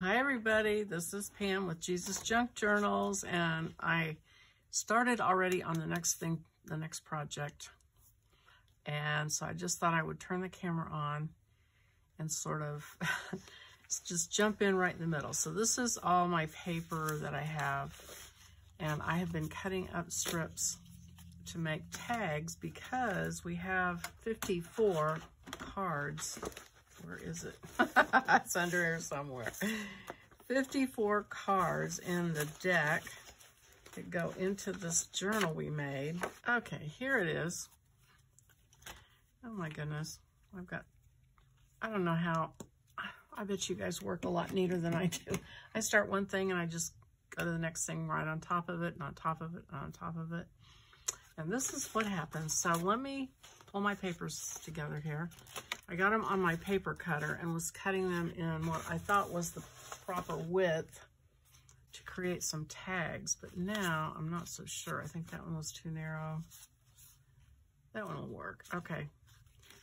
Hi everybody, this is Pam with Jesus Junk Journals and I started already on the next thing, the next project. And so I just thought I would turn the camera on and sort of just jump in right in the middle. So this is all my paper that I have and I have been cutting up strips to make tags because we have 54 cards where is it? it's under here somewhere. 54 cards in the deck that go into this journal we made. Okay, here it is. Oh my goodness. I've got, I don't know how, I bet you guys work a lot neater than I do. I start one thing and I just go to the next thing right on top of it, and on top of it, and on top of it. And this is what happens. So let me pull my papers together here. I got them on my paper cutter and was cutting them in what I thought was the proper width to create some tags, but now I'm not so sure. I think that one was too narrow. That one will work. Okay.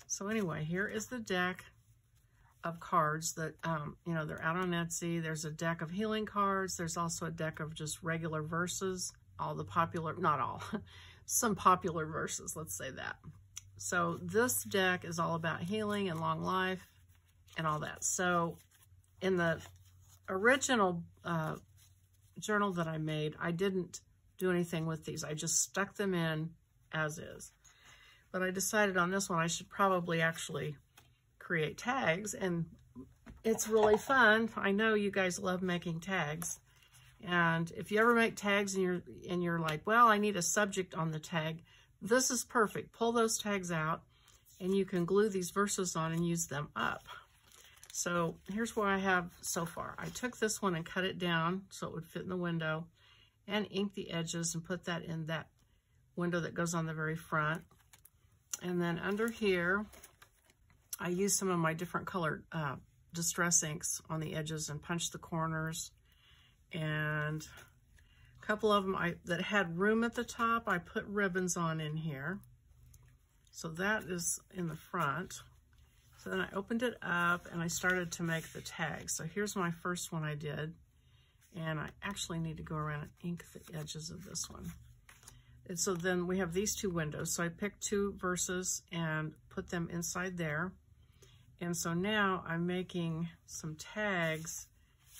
So anyway, here is the deck of cards that, um, you know, they're out on Etsy. There's a deck of healing cards. There's also a deck of just regular verses, all the popular, not all, some popular verses, let's say that. So this deck is all about healing and long life and all that. So in the original uh, journal that I made, I didn't do anything with these. I just stuck them in as is. But I decided on this one I should probably actually create tags and it's really fun. I know you guys love making tags. And if you ever make tags and you're and you're like, well, I need a subject on the tag, this is perfect. Pull those tags out and you can glue these verses on and use them up. So here's what I have so far. I took this one and cut it down so it would fit in the window and ink the edges and put that in that window that goes on the very front. And then under here, I used some of my different colored uh, distress inks on the edges and punched the corners. And couple of them I, that had room at the top, I put ribbons on in here. So that is in the front. So then I opened it up and I started to make the tags. So here's my first one I did. And I actually need to go around and ink the edges of this one. And so then we have these two windows. So I picked two verses and put them inside there. And so now I'm making some tags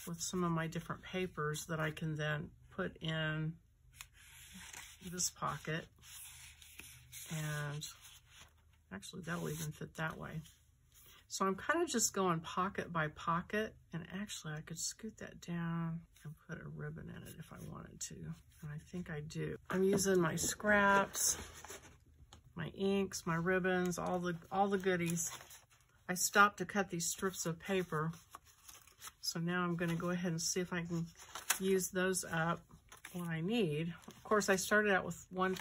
with some of my different papers that I can then put in this pocket. And actually, that'll even fit that way. So I'm kind of just going pocket by pocket. And actually, I could scoot that down and put a ribbon in it if I wanted to. And I think I do. I'm using my scraps, my inks, my ribbons, all the, all the goodies. I stopped to cut these strips of paper. So now I'm going to go ahead and see if I can use those up when I need. Of course, I started out with one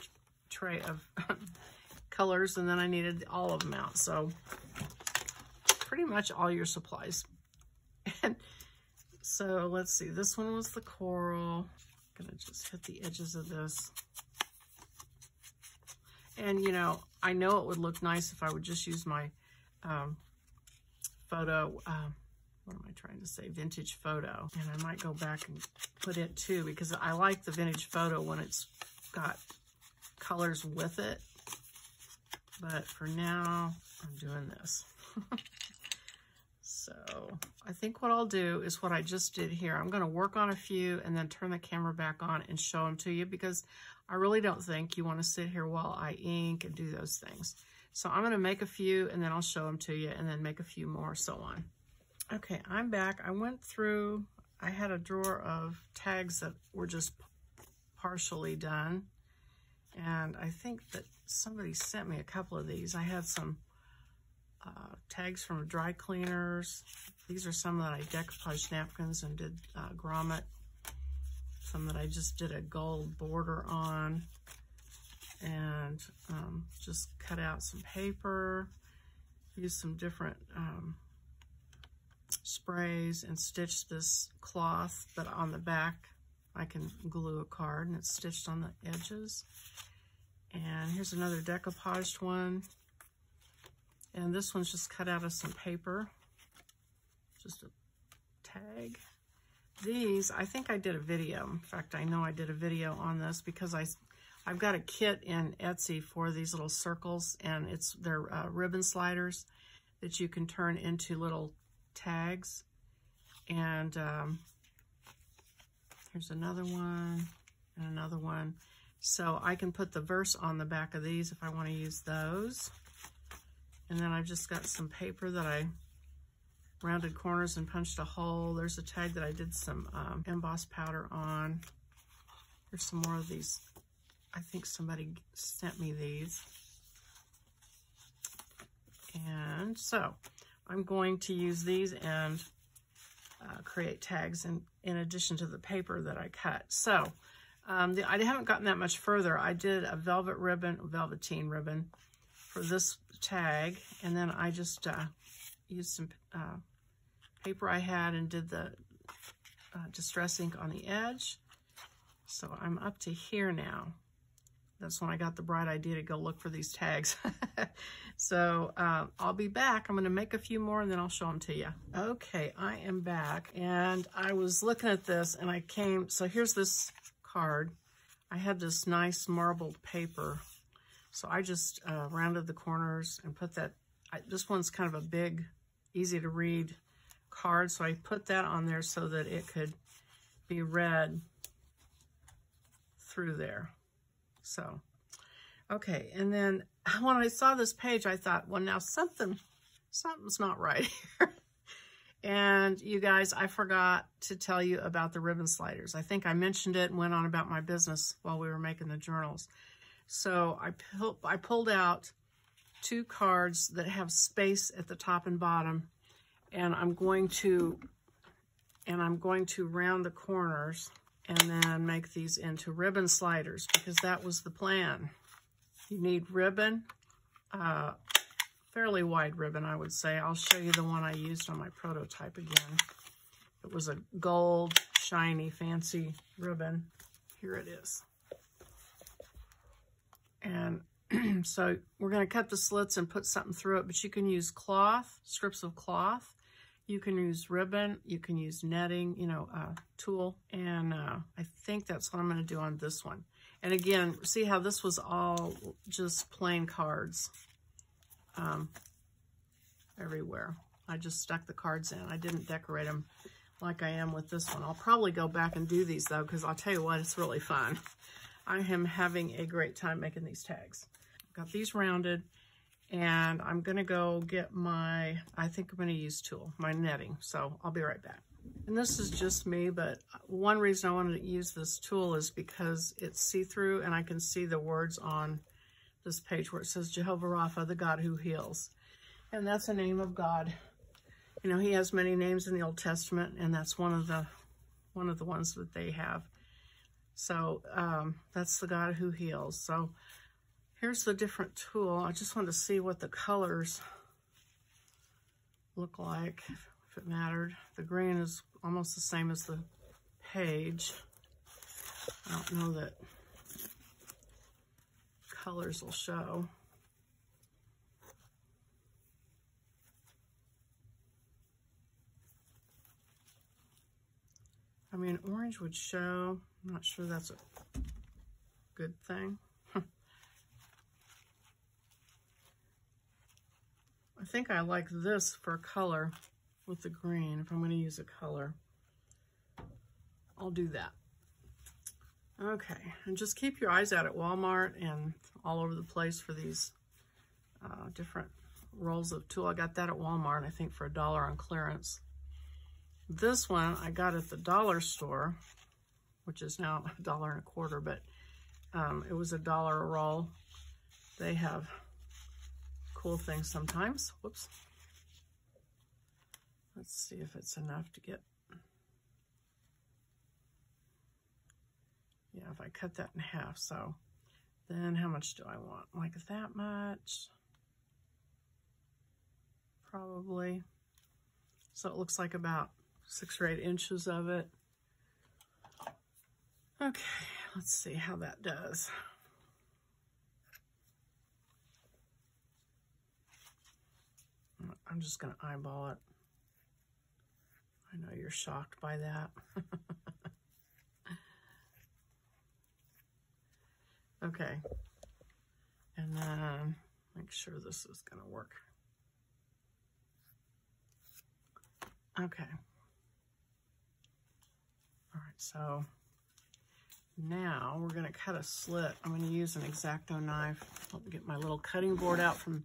tray of colors and then I needed all of them out. So pretty much all your supplies. And so let's see, this one was the coral. I'm gonna just hit the edges of this. And you know, I know it would look nice if I would just use my um, photo, uh, what am I trying to say, vintage photo. And I might go back and put it too, because I like the vintage photo when it's got colors with it. But for now, I'm doing this. so I think what I'll do is what I just did here. I'm going to work on a few and then turn the camera back on and show them to you because I really don't think you want to sit here while I ink and do those things. So I'm going to make a few and then I'll show them to you and then make a few more, so on. Okay, I'm back. I went through, I had a drawer of tags that were just partially done. And I think that somebody sent me a couple of these. I had some uh, tags from dry cleaners. These are some that I decoupaged napkins and did uh, grommet. Some that I just did a gold border on. And um, just cut out some paper. Used some different um, sprays and stitch this cloth, but on the back I can glue a card and it's stitched on the edges. And here's another decoupaged one. And this one's just cut out of some paper. Just a tag. these, I think I did a video. In fact, I know I did a video on this because I, I've got a kit in Etsy for these little circles, and it's they're uh, ribbon sliders that you can turn into little tags. And um, here's another one and another one. So I can put the verse on the back of these if I want to use those. And then I've just got some paper that I rounded corners and punched a hole. There's a tag that I did some um, emboss powder on. There's some more of these. I think somebody sent me these. And so I'm going to use these and uh, create tags in, in addition to the paper that I cut. So um, the, I haven't gotten that much further. I did a velvet ribbon, velveteen ribbon for this tag. And then I just uh, used some uh, paper I had and did the uh, distress ink on the edge. So I'm up to here now. That's when I got the bright idea to go look for these tags. so uh, I'll be back. I'm going to make a few more and then I'll show them to you. Okay, I am back and I was looking at this and I came, so here's this card. I had this nice marbled paper. So I just uh, rounded the corners and put that, I, this one's kind of a big, easy to read card. So I put that on there so that it could be read through there. So, okay. And then when I saw this page, I thought, well, now something, something's not right here. and you guys, I forgot to tell you about the ribbon sliders. I think I mentioned it and went on about my business while we were making the journals. So I, pull, I pulled out two cards that have space at the top and bottom and I'm going to and I'm going to round the corners and then make these into ribbon sliders because that was the plan. You need ribbon, uh, fairly wide ribbon, I would say. I'll show you the one I used on my prototype again. It was a gold, shiny, fancy ribbon. Here it is. And so we're going to cut the slits and put something through it, but you can use cloth, strips of cloth, you can use ribbon, you can use netting, you know, uh, tulle, and uh, I think that's what I'm going to do on this one. And again, see how this was all just plain cards um, everywhere. I just stuck the cards in. I didn't decorate them like I am with this one. I'll probably go back and do these though, because I'll tell you what, it's really fun. I am having a great time making these tags. Got these rounded and I'm going to go get my, I think I'm going to use tulle, my netting. So I'll be right back. And this is just me, but one reason I wanted to use this tulle is because it's see-through and I can see the words on this page where it says Jehovah Rapha, the God who heals. And that's a name of God. You know, he has many names in the Old Testament, and that's one of the one of the ones that they have. So um, that's the God who heals. So Here's the different tulle. I just want to see what the colors look like, if it mattered. The green is almost the same as the page. I don't know that colors will show. I mean, orange would show. I'm not sure that's a good thing. I think I like this for color with the green, if I'm going to use a color. I'll do that. Okay, and just keep your eyes out at Walmart and all over the place for these uh, different rolls of tulle. I got that at Walmart, I think, for a dollar on clearance. This one I got at the dollar store, which is now a dollar and a quarter, but um, it was a dollar a roll. They have cool things sometimes. Whoops. Let's see if it's enough to get... Yeah, if I cut that in half, so then how much do I want? Like that much? Probably. So it looks like about six or eight inches of it. Okay, let's see how that does. I'm just going to eyeball it. I know you're shocked by that. okay. And then make sure this is going to work. Okay. All right, so now we're going to cut a slit. I'm going to use an X-Acto knife. Me get my little cutting board out from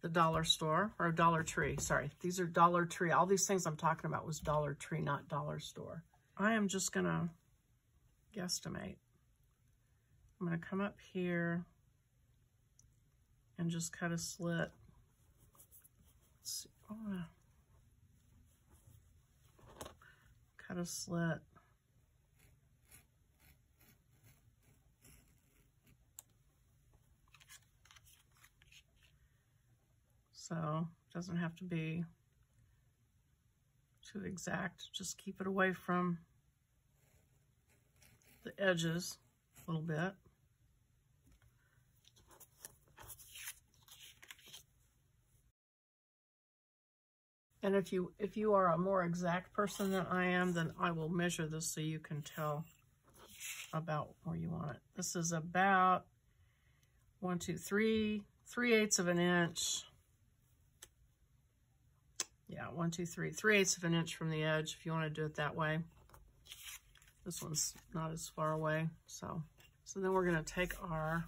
the dollar store or Dollar Tree. Sorry, these are Dollar Tree. All these things I'm talking about was Dollar Tree, not Dollar Store. I am just going to guesstimate. I'm going to come up here and just cut a slit. Let's see. Oh, cut a slit. So it doesn't have to be too exact. Just keep it away from the edges a little bit. And if you if you are a more exact person than I am, then I will measure this so you can tell about where you want it. This is about one, two, three, three eighths of an inch yeah, one, two, three, three eighths of an inch from the edge if you want to do it that way. This one's not as far away, so. So then we're gonna take our,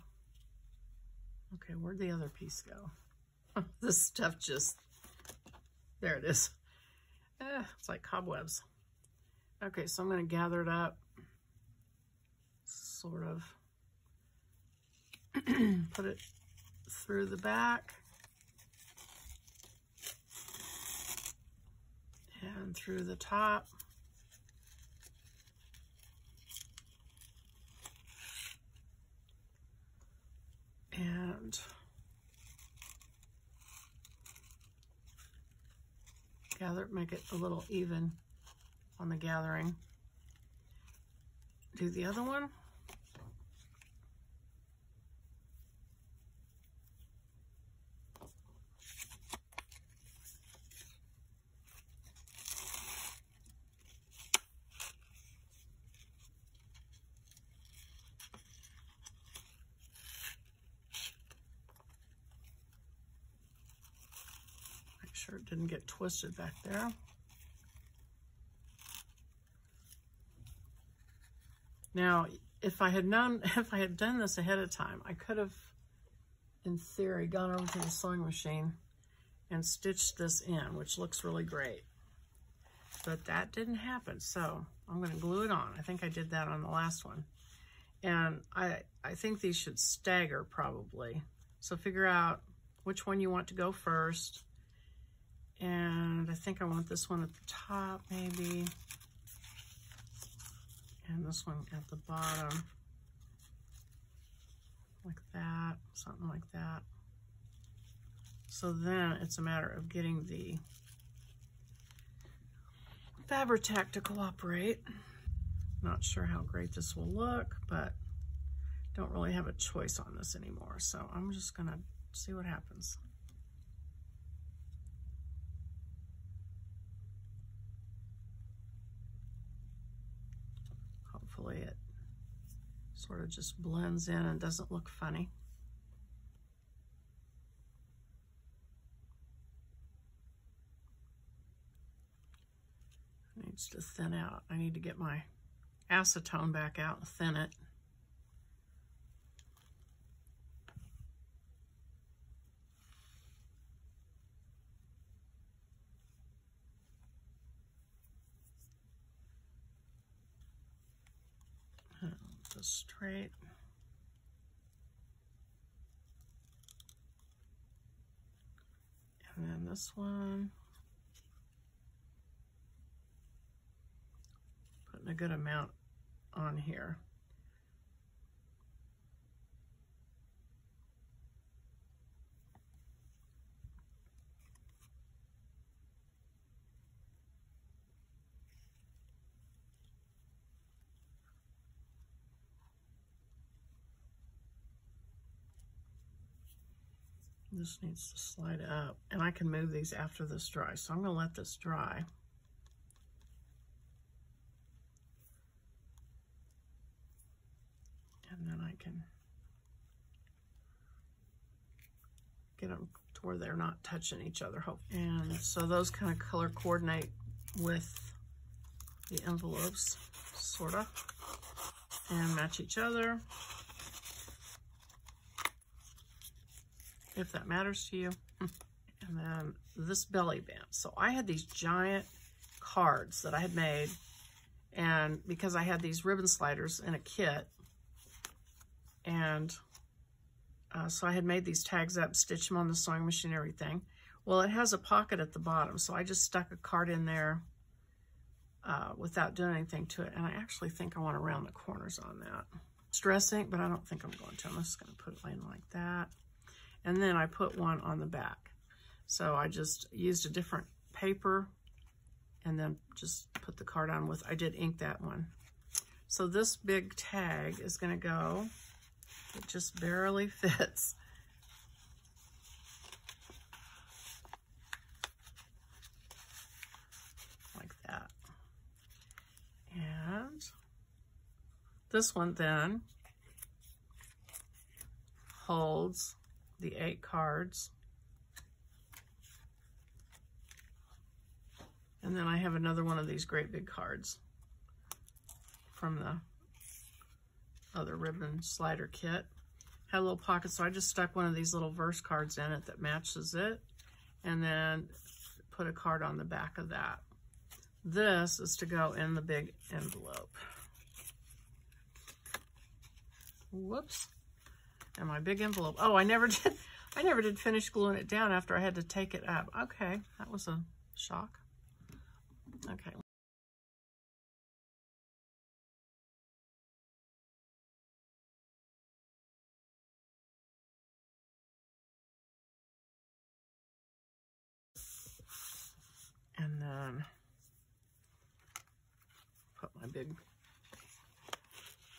okay, where'd the other piece go? this stuff just, there it is. Eh, it's like cobwebs. Okay, so I'm gonna gather it up, sort of put it through the back. Through the top. And gather, make it a little even on the gathering. Do the other one. sure it didn't get twisted back there. Now, if I had known, if I had done this ahead of time, I could have, in theory, gone over to the sewing machine and stitched this in, which looks really great. But that didn't happen, so I'm going to glue it on. I think I did that on the last one. And I, I think these should stagger probably. So figure out which one you want to go first and I think I want this one at the top, maybe. And this one at the bottom. Like that, something like that. So then it's a matter of getting the Fabri-Tac to cooperate. Not sure how great this will look, but don't really have a choice on this anymore. So I'm just gonna see what happens. It sort of just blends in and doesn't look funny. It needs to thin out. I need to get my acetone back out and thin it. Straight. And then this one. Putting a good amount on here. this needs to slide up. And I can move these after this dries. So I'm going to let this dry. And then I can get them to where they're not touching each other. Hope. And so those kind of color coordinate with the envelopes, sort of, and match each other. If that matters to you. And then this belly band. So I had these giant cards that I had made and because I had these ribbon sliders in a kit and uh, so I had made these tags up, stitched them on the sewing machine everything. Well, it has a pocket at the bottom, so I just stuck a card in there uh, without doing anything to it. And I actually think I want to round the corners on that. It's but I don't think I'm going to. I'm just going to put it in like that. And then I put one on the back. So I just used a different paper and then just put the card on with, I did ink that one. So this big tag is gonna go, it just barely fits. Like that. And this one then holds the eight cards And then I have another one of these great big cards from the other ribbon slider kit. Had a little pocket, so I just stuck one of these little verse cards in it that matches it. And then put a card on the back of that. This is to go in the big envelope. Whoops. And my big envelope. Oh, I never did. I never did finish gluing it down after I had to take it up. Okay, that was a shock. Okay. And then put my big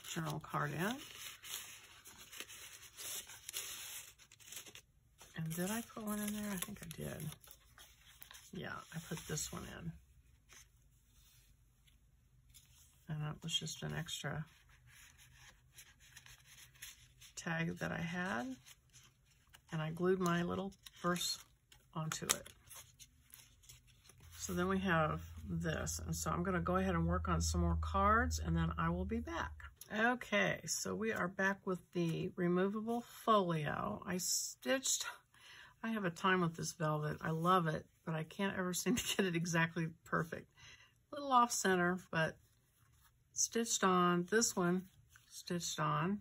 journal card in. And did I put one in there? I think I did. Yeah, I put this one in. and that was just an extra tag that I had and I glued my little verse onto it. So then we have this and so I'm going to go ahead and work on some more cards and then I will be back. Okay, so we are back with the removable folio. I stitched, I have a time with this velvet. I love it, but I can't ever seem to get it exactly perfect. A little off center, but stitched on, this one stitched on,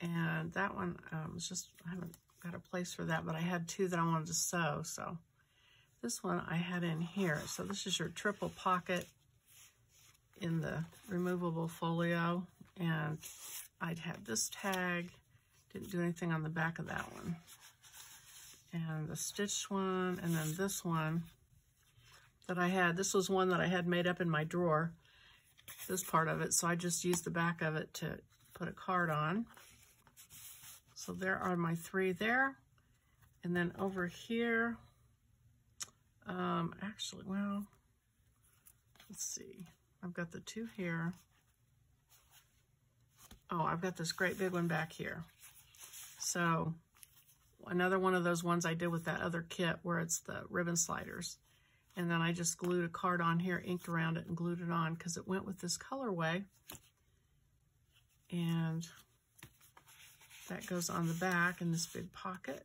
and that one um, was just, I haven't got a place for that, but I had two that I wanted to sew, so this one I had in here. So this is your triple pocket in the removable folio, and I'd had this tag, didn't do anything on the back of that one. And the stitched one, and then this one that I had. This was one that I had made up in my drawer, this part of it. So I just used the back of it to put a card on. So there are my three there. And then over here, um, actually, well, let's see. I've got the two here. Oh, I've got this great big one back here. So another one of those ones I did with that other kit where it's the ribbon sliders. And then I just glued a card on here, inked around it, and glued it on because it went with this colorway. And that goes on the back in this big pocket.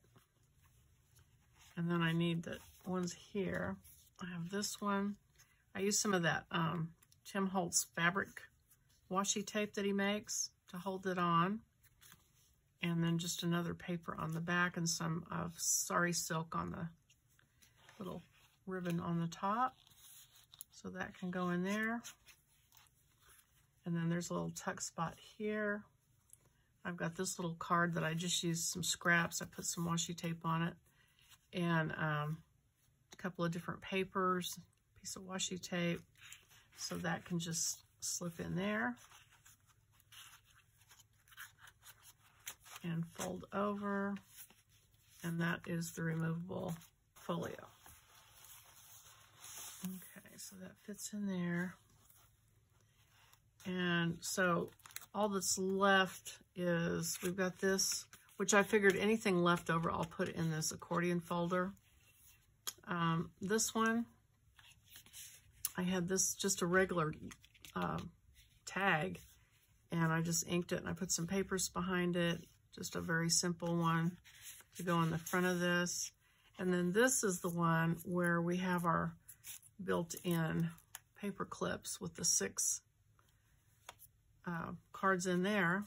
And then I need the ones here. I have this one. I use some of that um, Tim Holtz fabric washi tape that he makes to hold it on. And then just another paper on the back and some of sari silk on the little ribbon on the top. So that can go in there. And then there's a little tuck spot here. I've got this little card that I just used some scraps. I put some washi tape on it. And um, a couple of different papers, piece of washi tape. So that can just slip in there. And fold over. And that is the removable folio. Okay, so that fits in there. And so all that's left is we've got this, which I figured anything left over I'll put in this accordion folder. Um, this one, I had this just a regular uh, tag and I just inked it and I put some papers behind it. Just a very simple one to go on the front of this. And then this is the one where we have our built-in paper clips with the six uh, cards in there.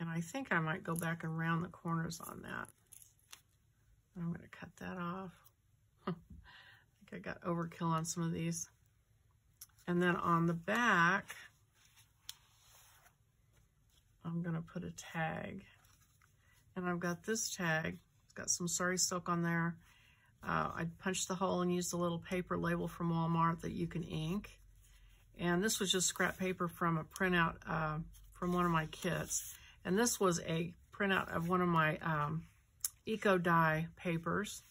And I think I might go back and round the corners on that. I'm going to cut that off. I think I got overkill on some of these. And then on the back, I'm going to put a tag. And I've got this tag. It's got some sari silk on there. Uh, I punched the hole and used a little paper label from Walmart that you can ink. And this was just scrap paper from a printout uh, from one of my kits. And this was a printout of one of my um, Eco Dye papers.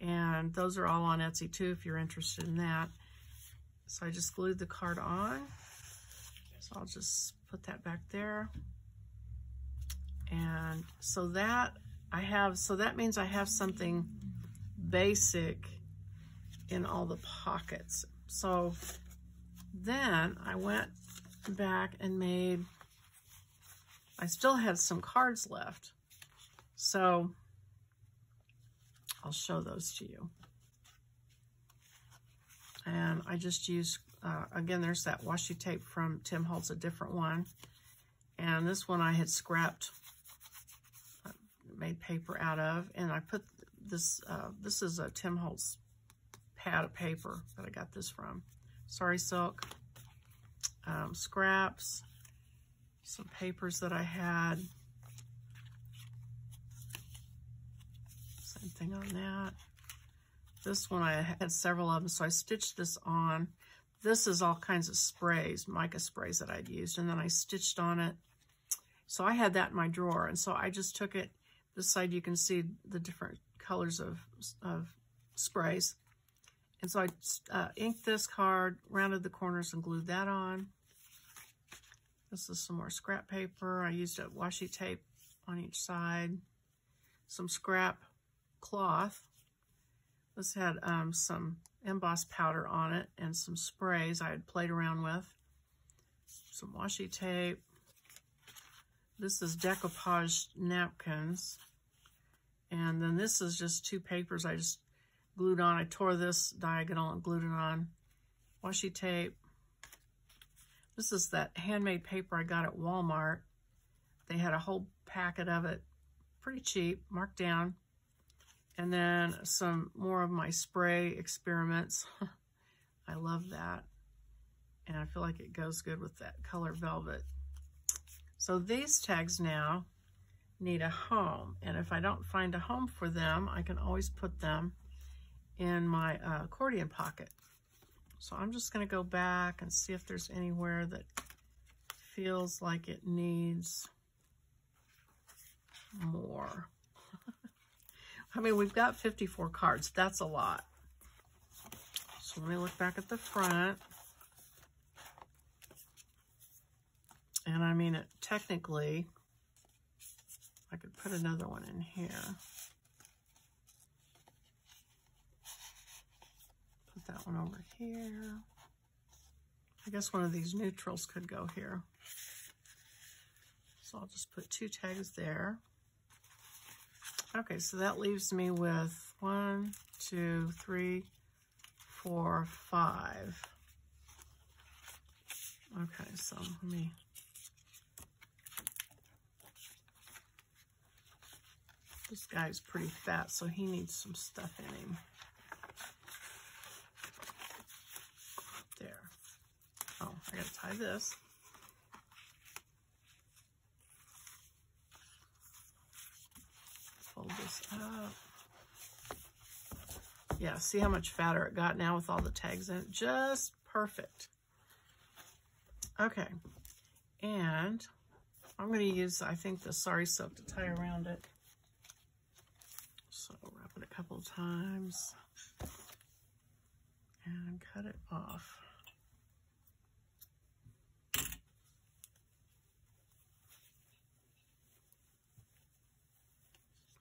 And those are all on Etsy too if you're interested in that. So I just glued the card on. So I'll just put that back there. And so that I have, so that means I have something basic in all the pockets. So then I went back and made, I still have some cards left. So I'll show those to you. And I just used, uh, again, there's that washi tape from Tim Holtz, a different one. And this one I had scrapped, uh, made paper out of. And I put this, uh, this is a Tim Holtz pad of paper that I got this from. Sari silk, um, scraps, some papers that I had. Same thing on that. This one, I had several of them, so I stitched this on. This is all kinds of sprays, mica sprays that I'd used, and then I stitched on it. So I had that in my drawer, and so I just took it. This side, you can see the different colors of, of sprays. And so I uh, inked this card, rounded the corners, and glued that on. This is some more scrap paper. I used a washi tape on each side. Some scrap cloth. This had um, some embossed powder on it and some sprays I had played around with. Some washi tape. This is decoupage napkins. And then this is just two papers I just glued on. I tore this diagonal and glued it on. Washi tape. This is that handmade paper I got at Walmart. They had a whole packet of it, pretty cheap, marked down. And then some more of my spray experiments. I love that. And I feel like it goes good with that color velvet. So these tags now need a home. And if I don't find a home for them, I can always put them in my uh, accordion pocket. So I'm just going to go back and see if there's anywhere that feels like it needs more. I mean, we've got 54 cards. That's a lot. So let me look back at the front. And I mean, it technically, I could put another one in here. Put that one over here. I guess one of these neutrals could go here. So I'll just put two tags there. Okay, so that leaves me with one, two, three, four, five. Okay, so let me This guy's pretty fat, so he needs some stuff in him. There. Oh, I gotta tie this. Fold this up. Yeah, see how much fatter it got now with all the tags in it? Just perfect. Okay, and I'm going to use, I think, the sari silk to tie around it. So wrap it a couple times and cut it off.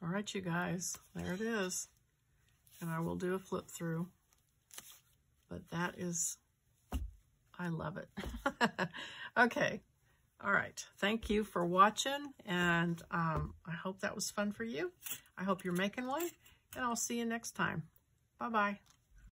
Right, you guys, there it is. And I will do a flip through. But that is, I love it. okay. All right. Thank you for watching. And um, I hope that was fun for you. I hope you're making one. And I'll see you next time. Bye-bye.